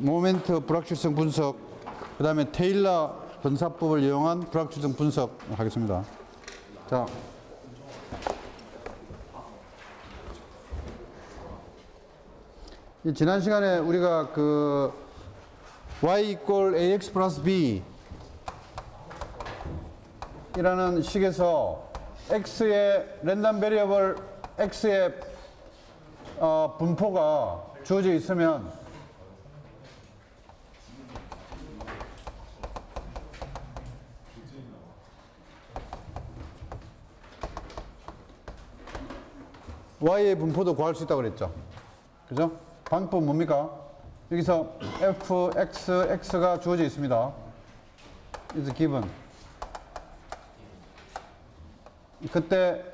모멘트 불확실성 분석, 그 다음에 테일러 분사법을 이용한 불확실성 분석 하겠습니다. 자. 이 지난 시간에 우리가 그 y equal ax 플러스 b 이라는 식에서 x의 랜덤 베리어블 x의 어, 분포가 주어져 있으면 y의 분포도 구할 수 있다고 그랬죠. 그죠? 방법 뭡니까? 여기서 f, x, x가 주어져 있습니다. is given. 그때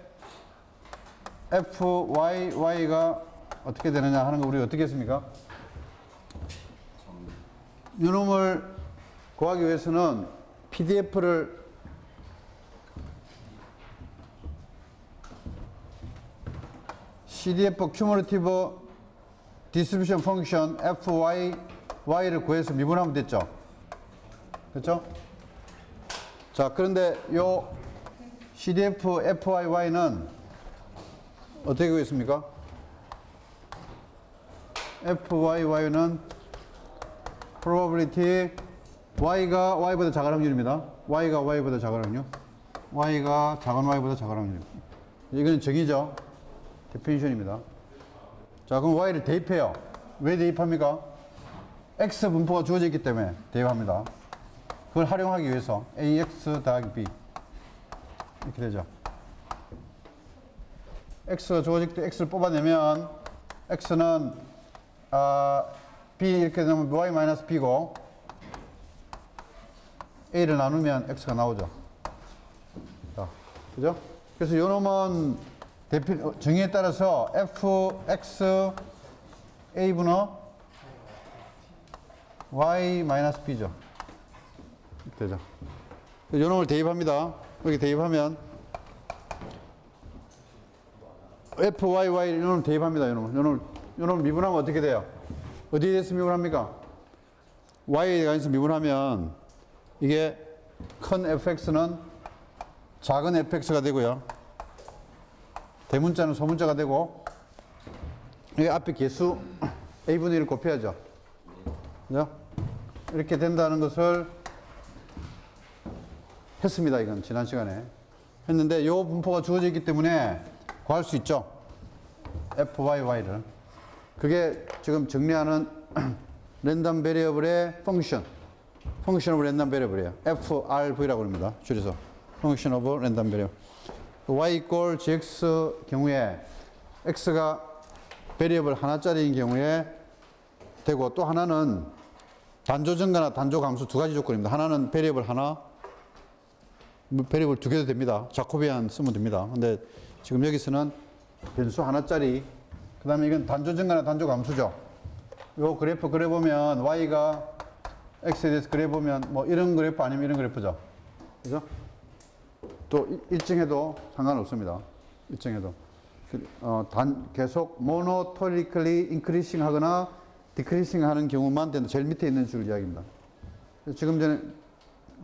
f, y, y가 어떻게 되느냐 하는 거 우리 어떻게 했습니까? 이놈을 구하기 위해서는 pdf를 CDF Cumulative Distribution Function fy, y를 구해서 미분하면 됐죠. 그렇죠? 자, 그런데 요 CDF fyy는 어떻게 구했습니까? fyy는 probability y가 y보다 작은 확률입니다. y가 y보다 작은 확률. y가 작은 y보다 작은 확률. 이거는 정의죠. 데피니션입니다. 자, 그럼 y를 대입해요. 왜 대입합니까? x 분포가 주어져 있기 때문에 대입합니다. 그걸 활용하기 위해서 ax 더하기 b 이렇게 되죠. x가 주어질 때 x를 뽑아내면 x는 아, b 이렇게 되면 y 마이너스 b고 a를 나누면 x가 나오죠. 자, 그죠? 그래서 요 놈은 대표, 어, 정의에 따라서 f, x, a분의 y 마이너스 b죠. 되죠. 요 놈을 대입합니다. 여기 대입하면 f, y, y 요 놈을 대입합니다. 요 놈을. 요 놈을, 요 놈을 미분하면 어떻게 돼요? 어디에 대해서 미분합니까? y에 대해서 미분하면 이게 큰 fx는 작은 fx가 되고요. 대문자는 소문자가 되고 여기 앞에 개수 a분의 1을 곱해야죠. 그죠? 이렇게 된다는 것을 했습니다. 이건 지난 시간에 했는데 이 분포가 주어져 있기 때문에 구할 수 있죠. fyy를 그게 지금 정리하는 random variable의 function function of random variable이에요. frv라고 합니다. 줄여서 function of random variable y equal gx 경우에 x가 variable 하나짜리인 경우에 되고 또 하나는 단조 증가나 단조 감소 두 가지 조건입니다. 하나는 variable 하나, variable 두 개도 됩니다. Jacobian 쓰면 됩니다. 근데 지금 여기서는 변수 하나짜리, 그 다음에 이건 단조 증가나 단조 감소죠. 요 그래프 그려보면 y가 x에 대해서 그려보면 뭐 이런 그래프 아니면 이런 그래프죠. 그죠? 또 일정해도 상관없습니다. 일정해도. 어, 단, 계속 monotonically increasing 하거나 decreasing 하는 경우만 된다. 제일 밑에 있는 줄 이야기입니다. 지금 전에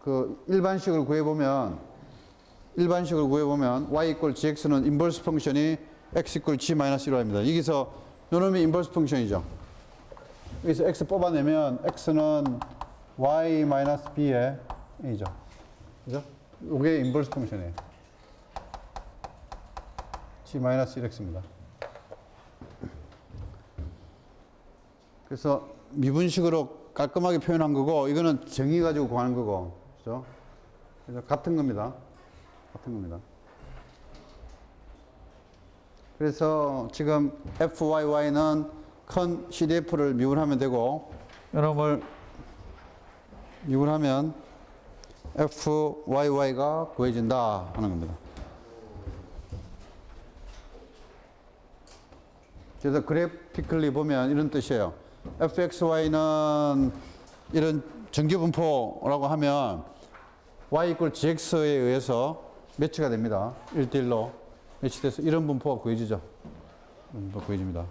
그 일반식을 구해보면 일반식을 구해보면 y equal gx는 inverse function이 x equal g 마이너스 1입니다. 여기서 요놈이 inverse function이죠. 여기서 x 뽑아내면 x는 y 마이너스 b의 a죠. 그죠? 이게 inverse function이에요. g-1x입니다. 그래서 미분식으로 깔끔하게 표현한 거고 이거는 정의 가지고 구하는 거고 그죠? 그래서 같은 겁니다. 같은 겁니다. 그래서 지금 FYY는 큰 CDF를 미분하면 되고 여러분 미분하면 FYY가 구해진다 하는 겁니다. 그래서 그래피컬리 보면 이런 뜻이에요. fxy는 이런 정규분포라고 하면 y 이퀄 gx에 의해서 매치가 됩니다. 1대1로 매치돼서 이런 분포가 구해지죠. 분포 구해집니다.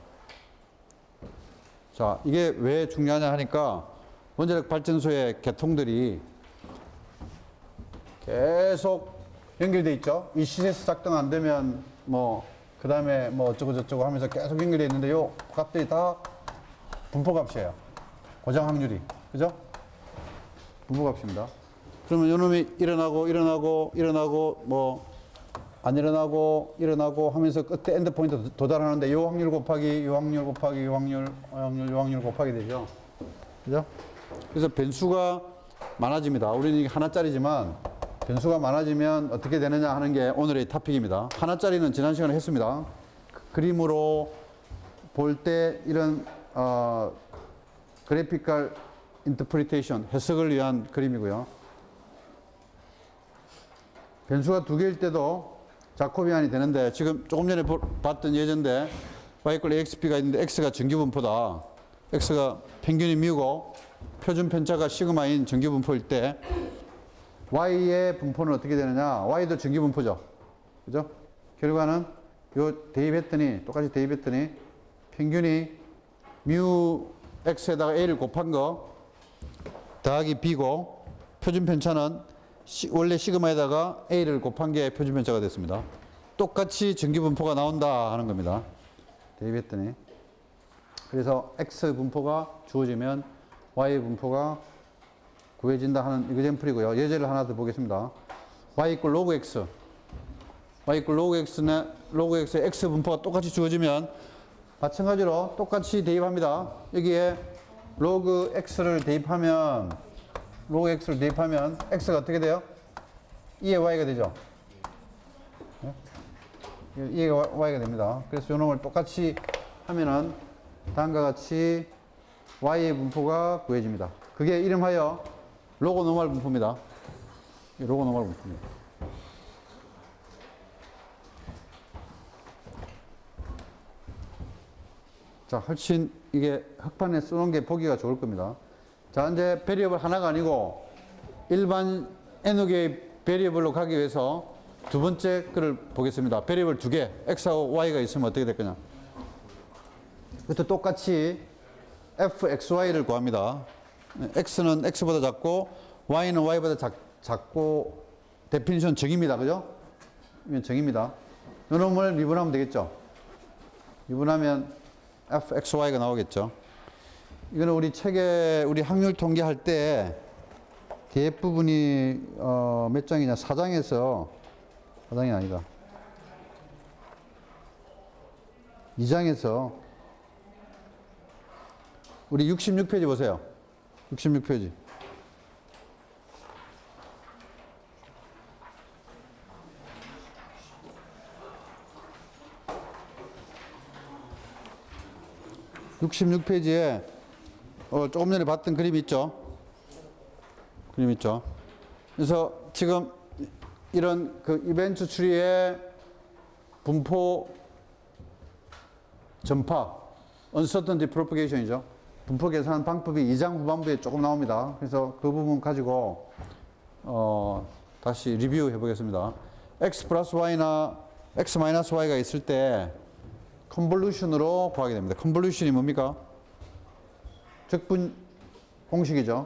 자, 이게 왜 중요하냐 하니까 원자력 발전소의 개통들이 계속 연결돼 있죠. 이 시세스 작동 안 되면 뭐 그다음에 뭐 어쩌고 저쩌고 하면서 계속 연결돼 있는데 요 값들이 다 분포 값이에요. 고정 확률이. 그죠? 분포 값입니다. 그러면 요 놈이 일어나고 일어나고 일어나고 뭐 안 일어나고 일어나고 하면서 끝에 end point 도달하는데 요 확률 곱하기 요 확률 곱하기 요 확률 요 확률 요 확률 곱하기 되죠. 그죠? 그래서 변수가 많아집니다. 우리는 이게 하나짜리지만 변수가 많아지면 어떻게 되느냐 하는 게 오늘의 토픽입니다. 하나짜리는 지난 시간에 했습니다. 그- 그림으로 볼 때 이런 어, graphical interpretation 해석을 위한 그림이고요. 변수가 두 개일 때도 Jacobian이 되는데 지금 조금 전에 보- 봤던 예제인데 y equal axp가 있는데 x가 정규분포다. x가 평균이 뮤고 표준 편차가 시그마인 정규분포일 때 y의 분포는 어떻게 되느냐? y도 정규분포죠. 그죠? 결과는 요 대입했더니 똑같이 대입했더니 평균이 뮤 x에다가 a를 곱한 거 더하기 b고 표준 편차는 시- 원래 시그마에다가 a를 곱한 게 표준 편차가 됐습니다. 똑같이 정규분포가 나온다 하는 겁니다. 대입했더니 그래서 x 분포가 주어지면 y 분포가 구해진다 하는 이그젠플이고요. 예제를 하나 더 보겠습니다. y equal 로그 x y equal 로그 x는 로그 x의 x 분포가 똑같이 주어지면 마찬가지로 똑같이 대입합니다. 여기에 로그 x를 대입하면 로그 x를 대입하면 x가 어떻게 돼요? e의 y가 되죠. 네? e의 y가 됩니다. 그래서 이 놈을 똑같이 하면은 다음과 같이 y의 분포가 구해집니다. 그게 이름하여 log normal 분포입니다. 이 log normal 분포입니다. 자, 훨씬 이게 흑판에 써놓은 게 보기가 좋을 겁니다. 자, 이제 variable 하나가 아니고 일반 n개의 베리어블로 가기 위해서 두 번째 거를 보겠습니다. variable 두 개, x하고 y가 있으면 어떻게 될 거냐. 그것도 똑같이 fxy를 구합니다. X는 x보다 작고 y는 y보다 작, 작고 definition 정의입니다. 그죠? 이건 정의입니다. 이 놈을 미분하면 되겠죠. 미분하면 fxy가 나오겠죠. 이거는 우리 책에 우리 확률 통계할 때 뒤에 부분이 어, 몇 장이냐? 4장에서 4장이 아니다. 2장에서 우리 66페이지 보세요. 66페이지. 육십육 페이지에 어, 조금 전에 봤던 그림 있죠? 그림 있죠? 그래서 지금 이런 그 이벤트 추리의 분포 전파, uncertainty propagation이죠. 분포 계산 방법이 2장 후반부에 조금 나옵니다. 그래서 그 부분 가지고 어, 다시 리뷰해 보겠습니다. x 플러스 y나 x 마이너스 y가 있을 때 convolution으로 구하게 됩니다. convolution이 뭡니까? 적분 공식이죠.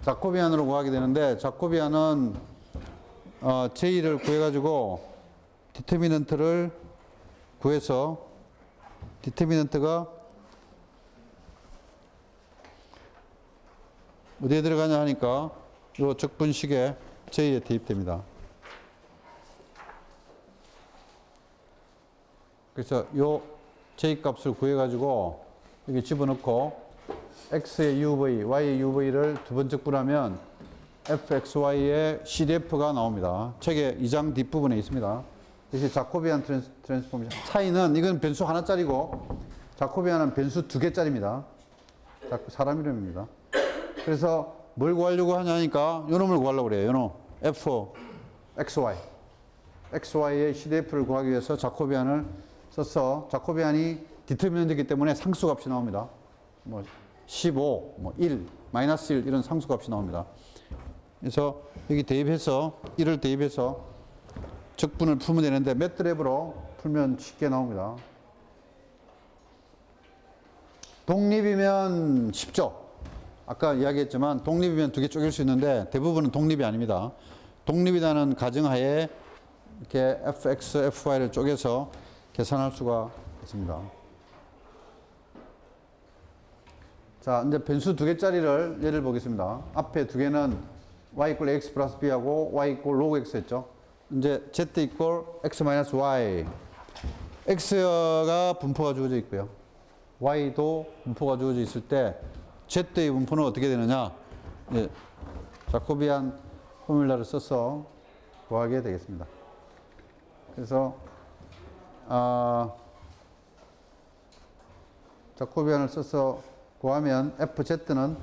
Jacobian으로 구하게 되는데 Jacobian은 어, J를 구해가지고 디터미넌트를 구해서 디터미넌트가 어디에 들어가냐 하니까 이 적분식에 J에 대입됩니다. 그래서 요 J 값을 구해가지고 여기 집어넣고 X의 UV, Y의 UV를 두 번 적분하면 FXY의 CDF가 나옵니다. 책의 2장 뒷부분에 있습니다. 이것이 Jacobian trans, transformation. 차이는 이건 변수 하나짜리고 Jacobian은 변수 두 개짜리입니다. 자- 사람 이름입니다. 그래서 뭘 구하려고 하냐니까 요놈을 구하려고 그래요. 요놈. F, XY. XY의 CDF를 구하기 위해서 Jacobian을 써서 Jacobian이 determinant이기 때문에 상수값이 나옵니다. 뭐 15, 뭐 1, 마이너스 1 이런 상수값이 나옵니다. 그래서 여기 대입해서 1을 대입해서 적분을 풀면 되는데 매트랩으로 풀면 쉽게 나옵니다. 독립이면 쉽죠. 아까 이야기했지만 독립이면 두 개 쪼갤 수 있는데 대부분은 독립이 아닙니다. 독립이라는 가정하에 이렇게 fx, fy를 쪼개서 계산할 수가 있습니다. 자, 이제 변수 두 개짜리를 예를 보겠습니다. 앞에 두 개는 y 이퀄 x 플러스 b하고 y 이퀄 로그 x 했죠. 이제 z 이퀄 x 마이너스 y. x가 분포가 주어져 있고요. y도 분포가 주어져 있을 때 z의 분포는 어떻게 되느냐? 예, 자코비안 포뮬라를 써서 구하게 되겠습니다. 그래서 아, 자코비안을 써서 구하면 fz는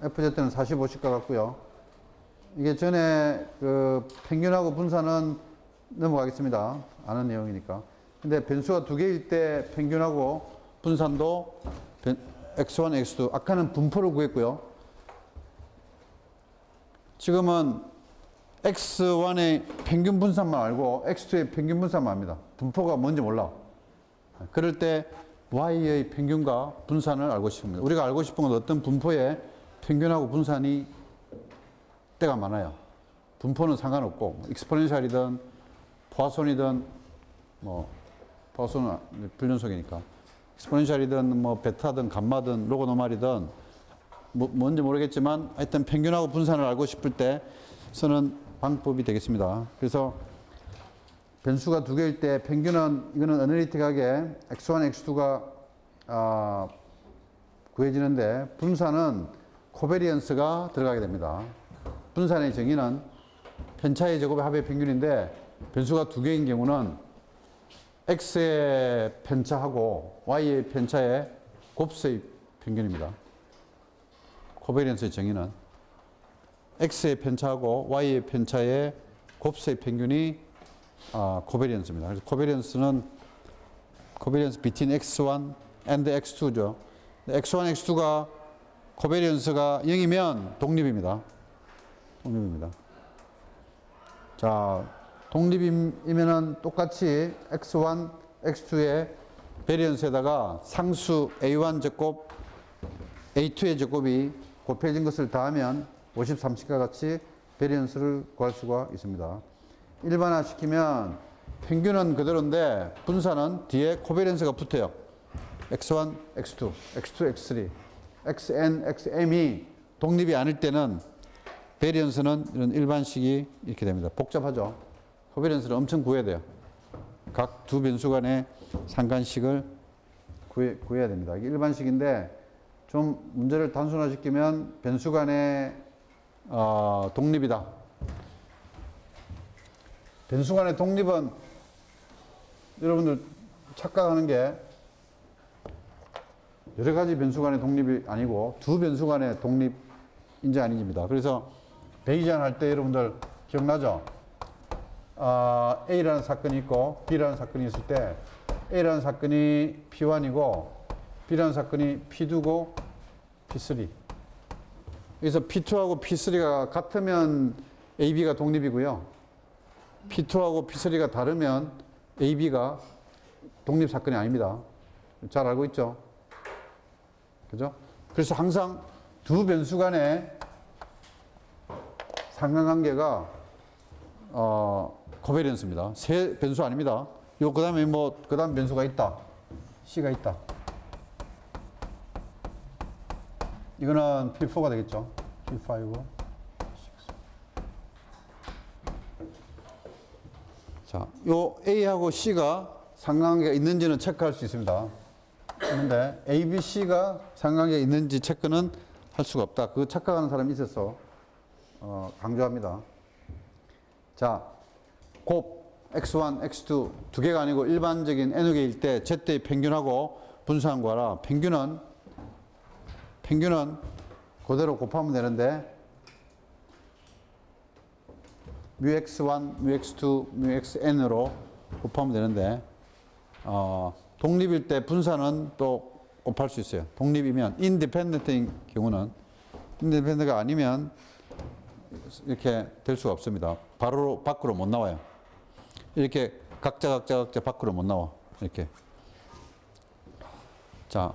fz는 45씩 같고요. 이게 전에 그 평균하고 분산은 넘어가겠습니다. 아는 내용이니까. 근데 변수가 두 개일 때 평균하고 분산도 변- x1, x2 아까는 분포를 구했고요. 지금은 x1의 평균 분산만 알고 x2의 평균 분산만 압니다. 분포가 뭔지 몰라. 그럴 때 y의 평균과 분산을 알고 싶습니다. 우리가 알고 싶은 건 어떤 분포의 평균하고 분산이 때가 많아요. 분포는 상관없고 뭐 익스포넨셜이든 포화손이든 뭐 포화손은 불연속이니까 익스포넨셜이든 뭐 베타든 감마든 로고노말이든 뭐 뭔지 모르겠지만 하여튼 평균하고 분산을 알고 싶을 때 쓰는 방법이 되겠습니다. 그래서 변수가 두 개일 때 평균은 이거는 어널리틱하게 x1, x2가 아, 구해지는데 분산은 코베리언스가 들어가게 됩니다. 분산의 정의는 편차의 제곱의 합의 평균인데 변수가 두 개인 경우는 x의 편차하고 y의 편차의 곱수의 평균입니다. covariance의 정의는 x의 편차하고 y의 편차의 곱수의 평균이 아, covariance입니다. 그래서 코베리언스는 코베리언스 between x1 and x2죠. x1, x2가 covariance가 0이면 독립입니다. 독립입니다. 자, 독립이면은 똑같이 x1, x2의 variance에다가 상수 a1 제곱, a2의 제곱이 곱해진 것을 더하면 53식과 같이 variance를 구할 수가 있습니다. 일반화 시키면 평균은 그대로인데 분산은 뒤에 covariance가 붙어요. x1, x2, x2, x3, xn, xm이 독립이 아닐 때는 베리언스는 이런 일반식이 이렇게 됩니다. 복잡하죠. 코베리언스를 엄청 구해야 돼요. 각 두 변수 간의 상관식을 구해, 구해야 됩니다. 이게 일반식인데 좀 문제를 단순화시키면 변수 간의 어, 독립이다. 변수 간의 독립은 여러분들 착각하는 게 여러 가지 변수 간의 독립이 아니고 두 변수 간의 독립인지 아닌지입니다. 그래서 베이지안 할 때 여러분들 기억나죠? 아, A라는 사건이 있고 B라는 사건이 있을 때 A라는 사건이 P1이고 B라는 사건이 P2고 P3. 그래서 P2하고 P3가 같으면 AB가 독립이고요. P2하고 P3가 다르면 AB가 독립 사건이 아닙니다. 잘 알고 있죠? 그죠? 그래서 항상 두 변수 간의 상관관계가 어, 코베리언스입니다. 세 변수 아닙니다. 요 그다음에 뭐 그다음 변수가 있다. C가 있다. 이거는 P4가 되겠죠. P5. 자, 요 A하고 C가 상관관계가 있는지는 체크할 수 있습니다. 있는데 A, B, C가 상관관계가 있는지 체크는 할 수가 없다. 그 착각하는 사람이 있어서 어, 강조합니다. 자, 곱 x1, x2 두 개가 아니고 일반적인 n의 개일 때 z의 평균하고 분수한 거라 평균은 평균은 그대로 곱하면 되는데 뮤 x1, 뮤 x2, 뮤 xn으로 곱하면 되는데 어, 독립일 때 분산은 또 곱할 수 있어요. 독립이면 independent인 경우는 independent가 아니면 이렇게 될 수가 없습니다. 바로 밖으로 못 나와요. 이렇게 각자 각자 각자 밖으로 못 나와. 이렇게. 자.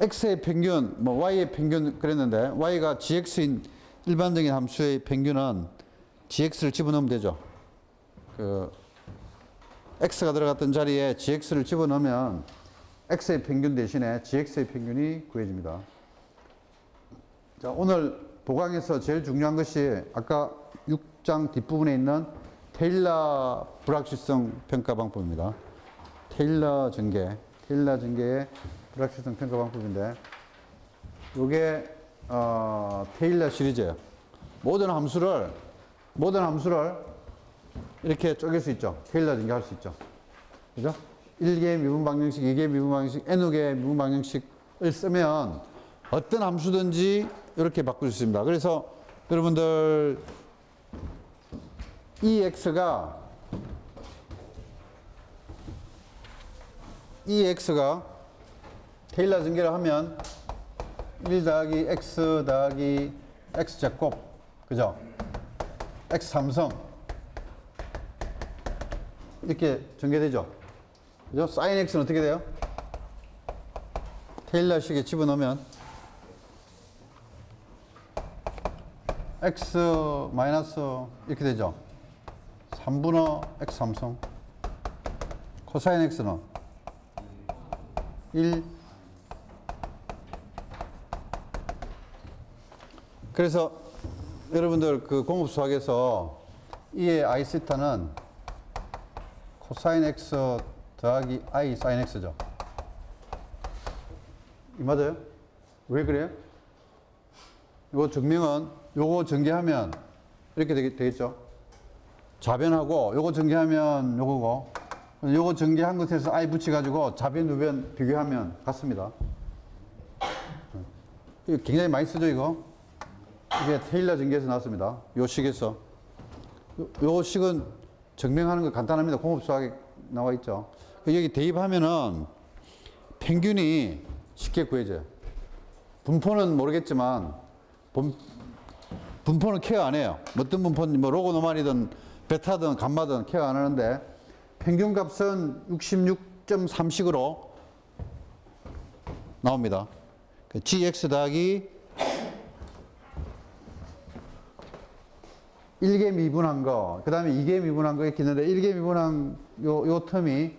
x의 평균, 뭐 y의 평균 그랬는데 y가 gx인 일반적인 함수의 평균은 gx를 집어넣으면 되죠. 그 x가 들어갔던 자리에 gx를 집어넣으면 x의 평균 대신에 gx의 평균이 구해집니다. 자, 오늘 보강에서 제일 중요한 것이 아까 6장 뒷부분에 있는 테일러 불확실성 평가 방법입니다. 테일러 전개, 테일러 전개의 불확실성 평가 방법인데 이게 어, 테일러 시리즈예요. 모든 함수를 모든 함수를 이렇게 쪼갤 수 있죠. 테일러 전개할 수 있죠. 그죠? 1개의 미분 방정식, 2개의 미분 방정식, n개의 미분 방정식을 쓰면 어떤 함수든지 이렇게 바꿀 수 있습니다. 그래서 여러분들 이 x가 이 x가 테일러 전개를 하면 1 더하기 x 더하기 x 제곱 그죠? x 삼성 이렇게 전개되죠. 그죠? 사인 x는 어떻게 돼요? 테일러식에 집어넣으면 x 마이너스 이렇게 되죠. 3분의 x 삼성 코사인 x는 1 그래서 여러분들 그 공업 수학에서 이의 i 시타는 코사인 x 더하기 i 사인 x죠. 이 맞아요? 왜 그래요? 이거 증명은 요거 전개하면 이렇게 되겠, 되겠죠. 좌변하고 요거 전개하면 요거고 요거 전개한 것에서 i 붙여가지고 좌변 우변 비교하면 같습니다. 굉장히 많이 쓰죠 이거. 이게 테일러 전개에서 나왔습니다. 요 식에서. 요, 요 식은 증명하는 거 간단합니다. 공업수학에 나와 있죠. 그 여기 대입하면은 평균이 쉽게 구해져요. 분포는 모르겠지만 분, 분포는 케어 안 해요. 어떤 분포는 뭐 로고노말이든 베타든 감마든 케어 안 하는데 평균 값은 66.3식으로 나옵니다. 그 gx 더하기 1개 미분한 거, 그 다음에 2개 미분한 거 이렇게 있는데 1개 미분한 요, 요 텀이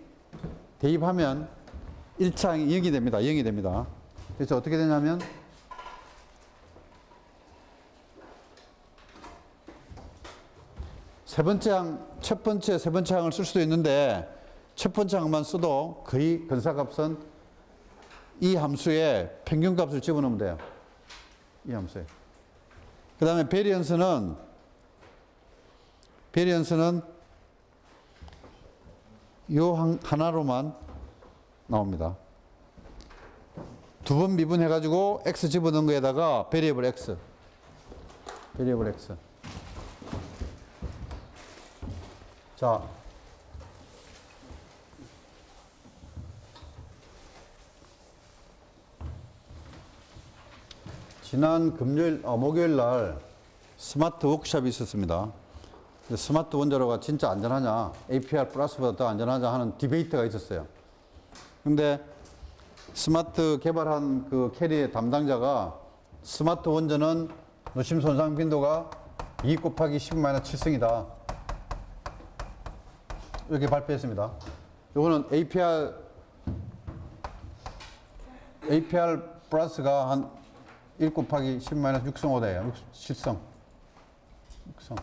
대입하면 1창이 0이 됩니다. 0이 됩니다. 그래서 어떻게 되냐면 세 번째 항, 첫 번째, 세 번째 항을 쓸 수도 있는데 첫 번째 항만 써도 거의 근사값은 이 함수에 평균값을 집어넣으면 돼요. 이 함수에. 그 다음에 variance는 variance는 요 하나로만 나옵니다. 두 번 미분해가지고 x 집어넣은 거에다가 variable x. variable x. 자. 지난 금요일, 어, 목요일 날 스마트 워크숍이 있었습니다. 스마트 원자로가 진짜 안전하냐, APR 플러스보다 더 안전하냐 하는 debate가 있었어요. 근데 스마트 개발한 그 KAERI의 담당자가 스마트 원전은 노심 손상 빈도가 2 곱하기 10-7승이다. 이렇게 발표했습니다. 이거는 APR APR 플러스가 한 1 곱하기 10-6승 오대예요. 7승. 6승.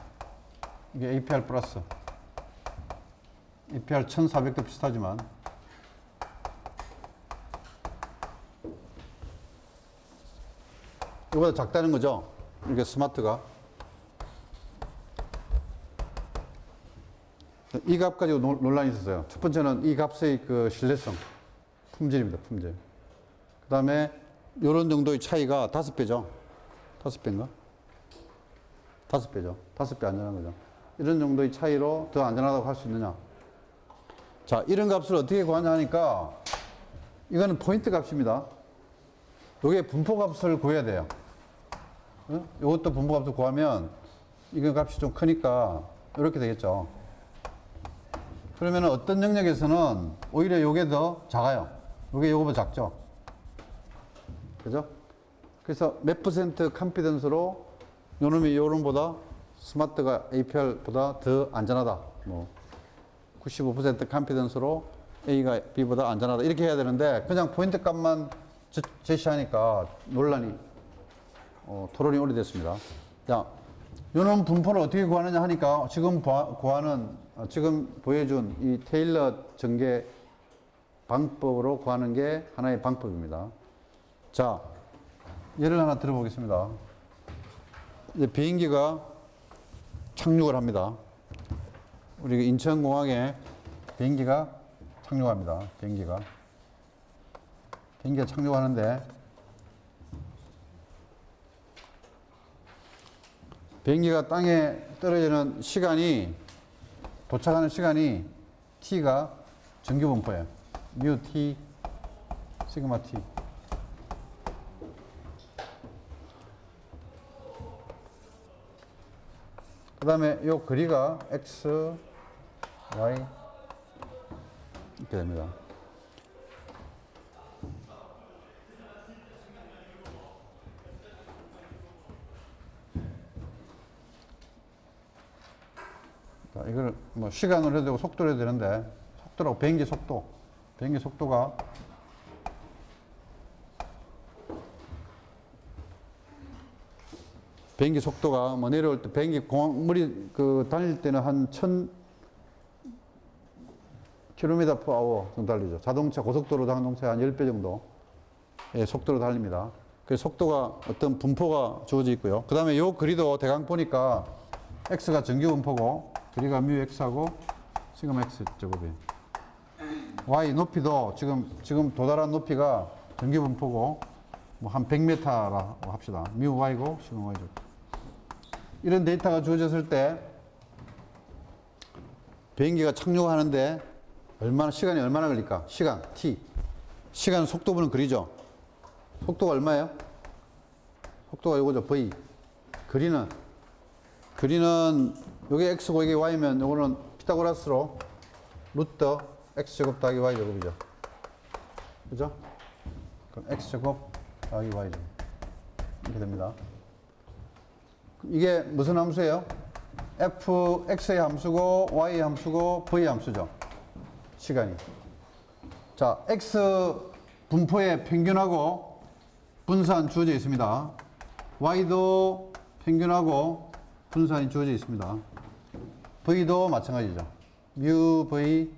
이게 APR 플러스. APR 1400도 비슷하지만 이거보다 작다는 거죠. 이게 스마트가. 이값 가지고 논란이 있었어요. 첫 번째는 이 값의 그 신뢰성, 품질입니다. 품질. 그 다음에 이런 정도의 차이가 다섯 배죠. 다섯 배인가? 다섯 배죠. 다섯 배 안전한 거죠. 이런 정도의 차이로 더 안전하다고 할 수 있느냐. 자, 이런 값을 어떻게 구하냐 하니까 이거는 포인트 값입니다. 이게 분포 값을 구해야 돼요. 어? 이것도 분모값을 구하면 이거 값이 좀 크니까 이렇게 되겠죠. 그러면 어떤 영역에서는 오히려 요게 더 작아요. 요게 요거보다 작죠. 그죠? 그래서 몇 퍼센트 컨피던스로 요놈이 요놈보다 스마트가 APR보다 더 안전하다. 뭐 95% 컨피던스로 A가 B보다 안전하다. 이렇게 해야 되는데 그냥 포인트 값만 제- 제시하니까 논란이 어, 토론이 오래됐습니다. 자, 요놈 분포를 어떻게 구하느냐 하니까 지금 봐- 구하는 어, 지금 보여준 이 테일러 전개 방법으로 구하는 게 하나의 방법입니다. 자, 예를 하나 들어보겠습니다. 이제 비행기가 착륙을 합니다. 우리 인천공항에 비행기가 착륙합니다. 비행기가. 비행기가 착륙하는데 비행기가 땅에 떨어지는 시간이 도착하는 시간이 t가 정규 분포예요. 뮤 t 시그마 t. 그 다음에 요 거리가 x, y 이렇게 됩니다. 자, 이걸 뭐 시간으로 해도 되고 속도로 해도 되는데 속도라고 비행기 속도 비행기 속도가 비행기 속도가 뭐 내려올 때 비행기 공항 물이 그 다닐 때는 한1000 킬로미터 per hour 정도 달리죠. 자동차 고속도로 자동차 한 10배 정도 의 속도로 달립니다. 그 속도가 어떤 분포가 주어져 있고요. 그 다음에 요 그리도 대강 보니까 x가 정규 분포고 그리가 뮤 x하고 시그마 x 제곱이 y 높이도 지금 지금 도달한 높이가 정규 분포고 뭐 한 100m라고 합시다. 뮤 y고 시그마 y 제곱. 이런 데이터가 주어졌을 때 비행기가 착륙하는데 얼마나 시간이 얼마나 걸릴까? 시간 t. 시간 속도분은 그리죠. 속도가 얼마예요? 속도가 이거죠. v. 그리는 그리는 요게 x고 이게 y면 요거는 피타고라스로 루트 x 제곱 더하기 y 제곱이죠. 그죠? 그럼 x 제곱 더하기 y 제곱 이렇게 됩니다. 이게 무슨 함수예요? f x의 함수고 y 함수고 v 함수죠. 시간이. 자, x 분포의 평균하고 분산 주어져 있습니다. y도 평균하고 분산이 주어져 있습니다. V도 마찬가지죠. 뮤 v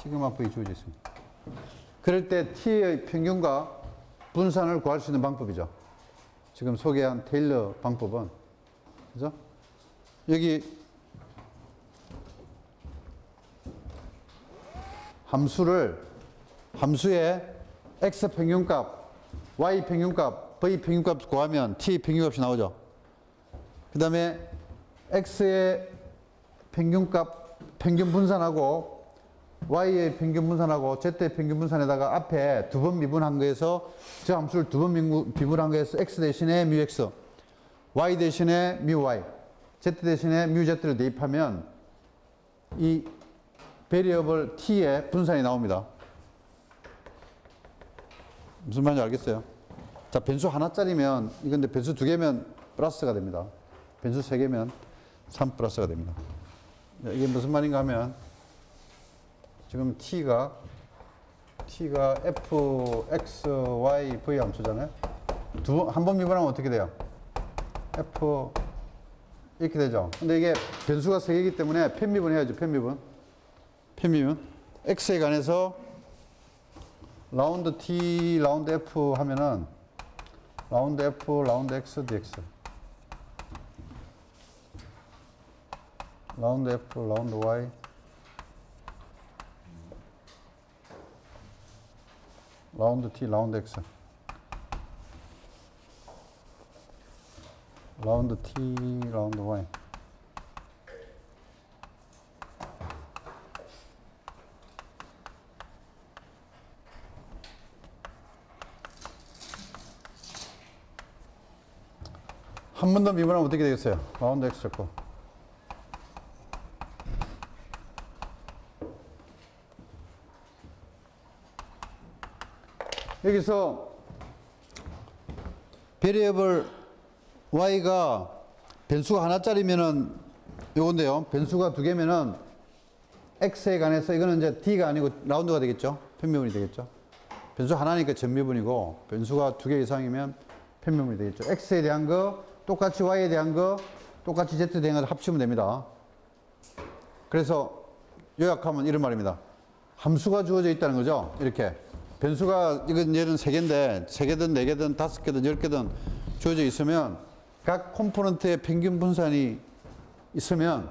시그마 v 주어져 있습니다. 그럴 때 t의 평균과 분산을 구할 수 있는 방법이죠. 지금 소개한 테일러 방법은 그죠? 여기 함수를 함수의 x 평균값, y 평균값, v 평균값 구하면 t 평균값이 나오죠. 그 다음에 x의 평균값 평균 분산하고 y의 평균 분산하고 z의 평균 분산에다가 앞에 두 번 미분한 거에서 저 함수를 두 번 미분한 거에서 x 대신에 뮤 x, y 대신에 뮤 y, z 대신에 뮤 z를 대입하면 이 베리어블 t의 분산이 나옵니다. 무슨 말인지 알겠어요? 자, 변수 하나짜리면, 이건데 변수 두 개면 플러스가 됩니다. 변수 세 개면 3 플러스가 됩니다. 이게 무슨 말인가 하면, 지금 t가, t가 f, x, y, v 함수잖아요. 두, 한 번 미분하면 어떻게 돼요? f, 이렇게 되죠. 근데 이게 변수가 세 개이기 때문에 편미분 해야죠, 편미분. 편미분. x에 관해서 라운드 t, 라운드 f 하면은 라운드 f, 라운드 x, dx. 라운드 f, 라운드 y. 라운드 t, 라운드 x. 라운드 t, 라운드 y. 한 번 더 미분하면 어떻게 되겠어요? 라운드 x 제곱. 여기서 베리어블 y가 변수가 하나짜리면은 요건데요. 변수가 두 개면은 x에 관해서 이거는 이제 d가 아니고 라운드가 되겠죠. 편미분이 되겠죠. 변수 하나니까 전미분이고 변수가 두 개 이상이면 편미분이 되겠죠. x에 대한 거 똑같이 y에 대한 거 똑같이 z에 대한 거 합치면 됩니다. 그래서 요약하면 이런 말입니다. 함수가 주어져 있다는 거죠. 이렇게 변수가 이건 얘는 세 개인데 세 개든 네 개든 다섯 개든 열 개든 주어져 있으면 각 component의 평균 분산이 있으면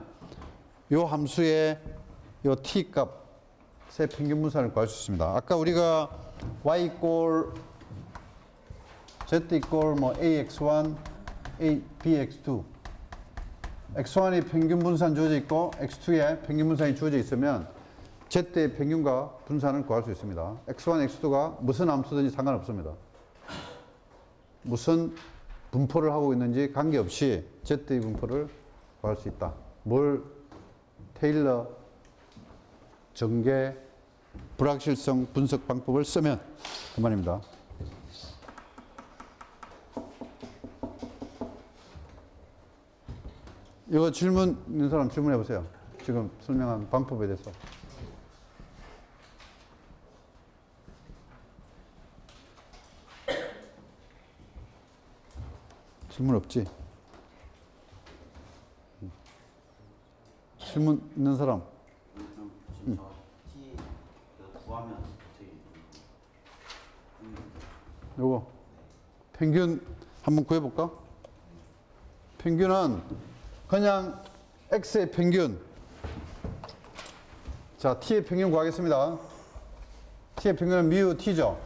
요 함수의 요 t 값의 평균 분산을 구할 수 있습니다. 아까 우리가 y 이꼴 z 이꼴 뭐 ax1, a bx2 x1이 평균 분산 주어져 있고 x2에 평균 분산이 주어져 있으면 z의 평균과 분산을 구할 수 있습니다. x1, x2가 무슨 함수든지 상관없습니다. 무슨 분포를 하고 있는지 관계없이 z의 분포를 구할 수 있다. 뭘 테일러 전개 불확실성 분석 방법을 쓰면 그만입니다. 이거 질문 있는 사람 질문해 보세요. 지금 설명한 방법에 대해서. 질문 없지? 음. 질문 있는 사람? 요거 평균 한번 구해볼까? 평균은 그냥 x의 평균 자 t의 평균 구하겠습니다 t의 평균은 뮤 t죠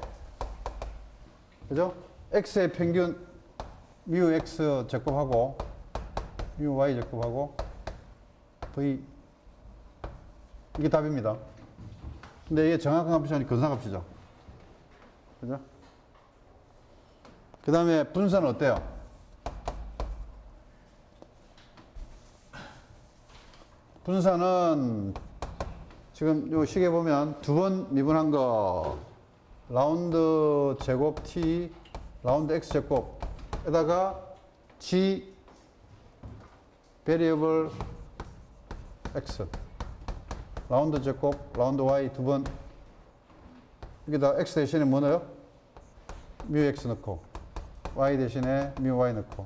그죠? x의 평균 뮤 x 제곱하고 뮤 y 제곱하고 v 이게 답입니다 근데 이게 정확한 값이 아니라 근사값이죠 그죠? 그 다음에 분산은 어때요? 분산은 지금 요 시계 보면 두 번 미분한 거 라운드 제곱 t 라운드 x 제곱 에다가 g variable x. 라운드 제곱 라운드 y 두 번. 여기다 x 대신에 뭐 넣어요? 뮤 x 넣고 y 대신에 뮤 y 넣고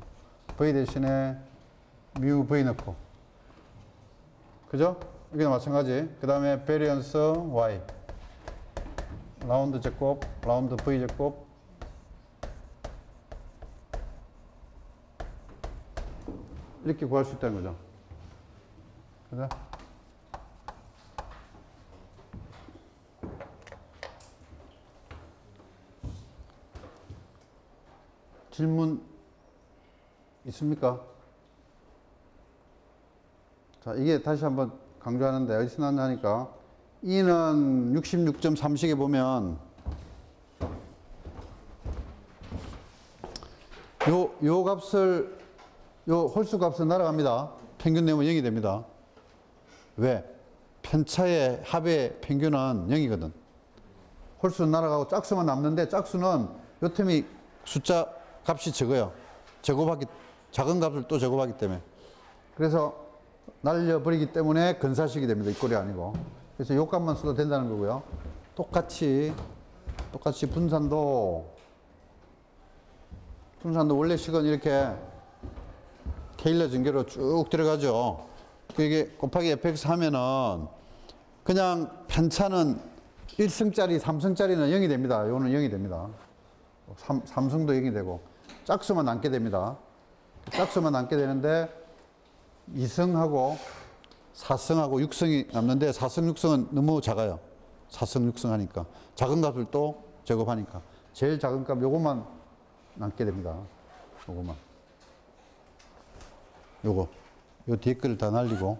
v 대신에 뮤 v 넣고. 그죠? 여기도 마찬가지. 그 다음에 variance y. 라운드 제곱 라운드 v 제곱 이렇게 구할 수 있다는 거죠 그죠? 질문 있습니까? 자, 이게 다시 한번 강조하는데 어디서 나왔냐니까 E는 66.3식에 보면 요, 요 값을 요 홀수 값을 날아갑니다. 평균 내면 0이 됩니다. 왜? 편차의 합의 평균은 0이거든. 홀수는 날아가고 짝수만 남는데 짝수는 요 틈이 숫자 값이 적어요. 제곱하기 작은 값을 또 제곱하기 때문에. 그래서 날려버리기 때문에 근사식이 됩니다. 이 꼴이 아니고. 그래서 요 값만 써도 된다는 거고요. 똑같이 똑같이 분산도 분산도 원래 식은 이렇게 케일러 전개로 쭉 들어가죠. 그게 곱하기 fx 하면은 그냥 편차는 1승짜리, 3승짜리는 0이 됩니다. 요는 0이 됩니다. 3, 삼성도 0이 되고 짝수만 남게 됩니다. 짝수만 남게 되는데 2승하고 4승하고 6승이 남는데 4승, 6승은 너무 작아요. 4승, 6승 하니까. 작은 값을 또 제곱하니까. 제일 작은 값 요것만 남게 됩니다. 요것만. 요거. 요 뒤에 거를 다 날리고.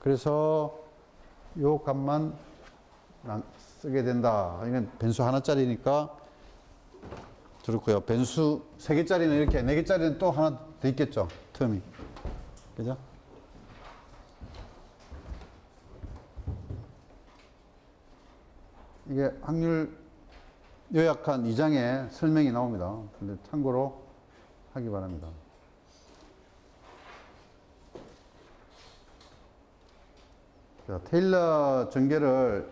그래서 요 값만 남- 쓰게 된다. 이건 변수 하나짜리니까 그렇고요. 변수 세 개짜리는 이렇게 네 개짜리는 또 하나 더 있겠죠. 텀이. 그죠? 이게 확률 요약한 2장에 설명이 나옵니다. 근데 참고로 하기 바랍니다. 테일러 전개를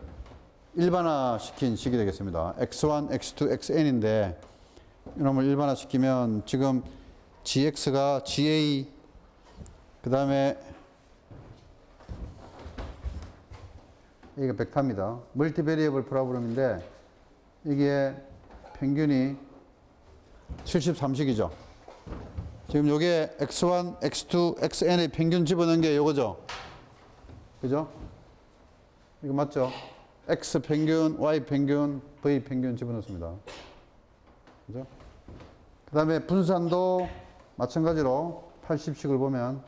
일반화 시킨 식이 되겠습니다. x1, x2, xn인데 이놈을 일반화 시키면 지금 gx가 ga 그 다음에 이게 벡터입니다. 멀티 베리어블 프로그램인데 이게 평균이 73식이죠. 지금 요게 x1, x2, xn의 평균 집어넣은 게 요거죠. 그죠? 이거 맞죠? x 평균, y 평균, v 평균 집어넣습니다. 그죠? 그 다음에 분산도 마찬가지로 80씩을 보면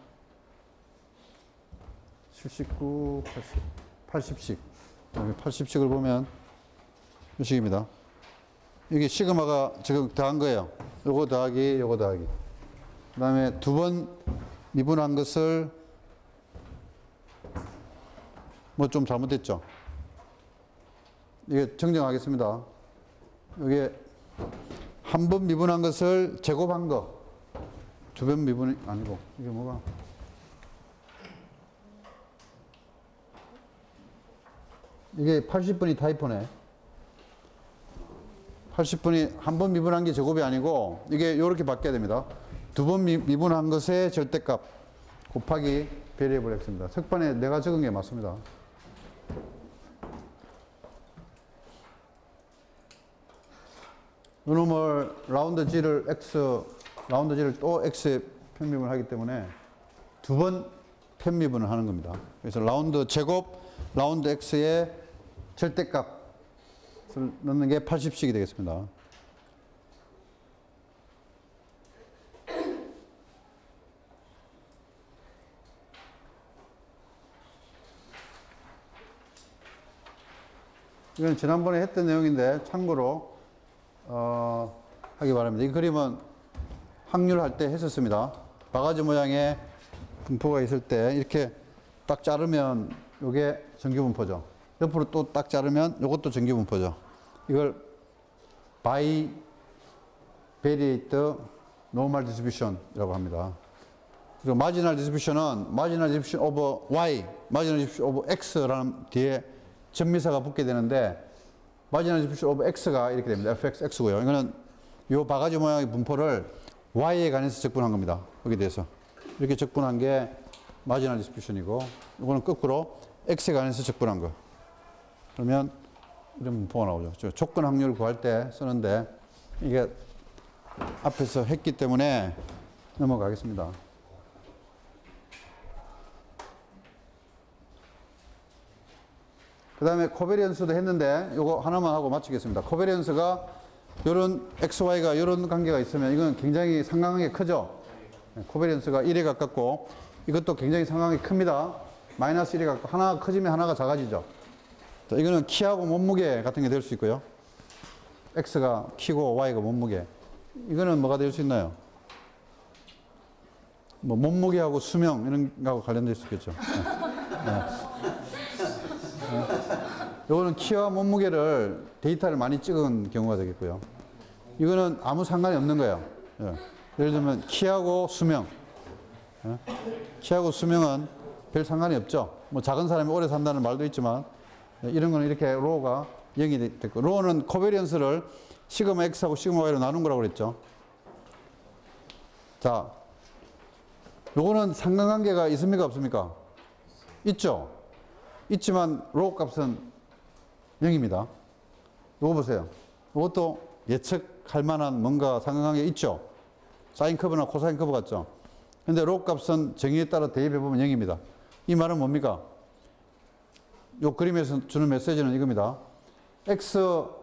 79, 80, 80씩. 80씩을 보면 이 식입니다. 이게 시그마가 지금 더한 거예요. 요거 더하기, 요거 더하기. 그 다음에 두 번 미분한 것을 뭐 좀 잘못됐죠. 이게 정정하겠습니다. 이게 한 번 미분한 것을 제곱한 거. 두 번 미분이 아니고, 이게 뭐가? 이게 80분이 타이포네. 80분이 한 번 미분한 게 제곱이 아니고, 이게 이렇게 바뀌어야 됩니다. 두 번 미분한 것의 절대값 곱하기 베리에블 x입니다. 석반에 내가 적은 게 맞습니다. 이놈을 라운드 g를 x, 라운드 g를 또 x에 편미분을 하기 때문에 두 번 편미분을 하는 겁니다. 그래서 라운드 제곱, 라운드 x의 절대값을 넣는 게 80씩이 되겠습니다. 이건 지난번에 했던 내용인데 참고로 어, 하기 바랍니다. 이 그림은 확률할 때 했었습니다. 바가지 모양의 분포가 있을 때 이렇게 딱 자르면 이게 정규분포죠. 옆으로 또 딱 자르면 이것도 정규분포죠. 이걸 bivariate normal distribution이라고 합니다. 그리고 마지널 디스트리뷰션은 마지널 디스트리뷰션 오버 y, 마지널 디스트리뷰션 오버 x라는 뒤에 접미사가 붙게 되는데 marginal distribution of x가 이렇게 됩니다. fx, x고요. 이거는 요 바가지 모양의 분포를 y에 관해서 적분한 겁니다. 여기 대해서. 이렇게 적분한 게 marginal distribution이고 이거는 거꾸로 x에 관해서 적분한 거. 그러면 이런 분포가 나오죠. 저 조건 확률 구할 때 쓰는데 이게 앞에서 했기 때문에 넘어가겠습니다. 그 다음에 covariance도 했는데 이거 하나만 하고 마치겠습니다. covariance가 이런 XY가 이런 관계가 있으면 이건 굉장히 상관관계 크죠? 네, 코베리언스가 1에 가깝고 이것도 굉장히 상관관계 큽니다. 마이너스 1에 가깝고 하나가 커지면 하나가 작아지죠. 자, 이거는 키하고 몸무게 같은 게 될 수 있고요. X가 키고 Y가 몸무게. 이거는 뭐가 될 수 있나요? 뭐 몸무게하고 수명 이런 거하고 관련될 수 있겠죠. 네. 네. 이거는 키와 몸무게를 데이터를 많이 찍은 경우가 되겠고요. 이거는 아무 상관이 없는 거예요. 예. 예를 들면 키하고 수명. 예. 키하고 수명은 별 상관이 없죠. 뭐 작은 사람이 오래 산다는 말도 있지만 예, 이런 거는 이렇게 로가 0이 됐고 로는 코베리언스를 시그마 x하고 시그마 y로 나눈 거라고 그랬죠. 자, 요거는 상관관계가 있습니까 없습니까? 있죠. 있지만 로 값은 0입니다. 이거 보세요. 이것도 예측할 만한 뭔가 상관관계 있죠. 사인 커브나 코사인 커브 같죠. 근데 로 값은 정의에 따라 대입해 보면 0입니다. 이 말은 뭡니까? 이 그림에서 주는 메시지는 이겁니다. x,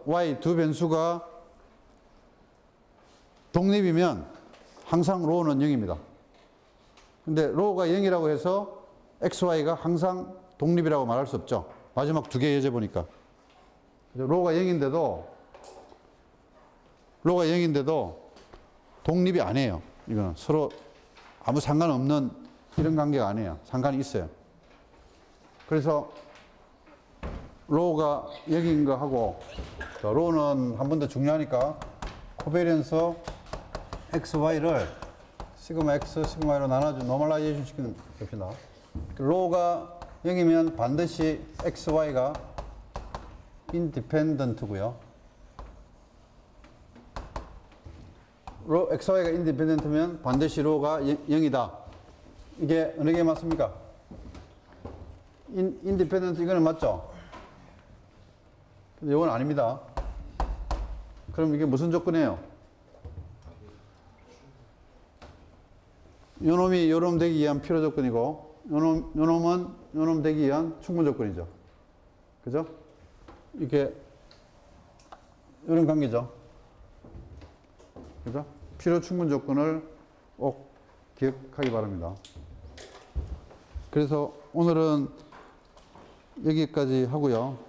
y 두 변수가 독립이면 항상 로는 0입니다. 근데 로가 0이라고 해서 x, y가 항상 독립이라고 말할 수 없죠. 마지막 두 개 예제 보니까. 로가 0인데도, 로가 0인데도 독립이 아니에요. 이거는 서로 아무 상관없는 이런 관계가 아니에요. 상관이 있어요. 그래서 로우가 여기인 거 하고 자, 로우는 한 번 더 중요하니까 covariance XY를 시그마 X, 시그마 Y로 나눠주 normalization 시키는 봅시다. 로우가 0이면 반드시 XY가 independent고요. 로 XY가 independent면 반드시 로가 0이다. 이게 어느 게 맞습니까? 인, independent 이거는 맞죠? 근데 이건 아닙니다. 그럼 이게 무슨 조건이에요? 요놈이 요놈 되기 위한 필요 조건이고 요놈, 요놈은 요놈 되기 위한 충분 조건이죠. 그죠? 이게 이런 관계죠. 그죠? 필요 충분 조건을 꼭 기억하기 바랍니다. 그래서 오늘은 여기까지 하고요.